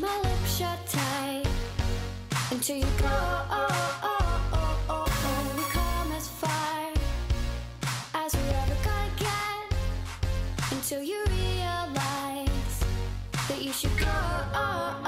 my lips shut tight until you go. Oh, oh, oh. We come as far as we're ever gonna get until you realize that you should go. Oh, oh,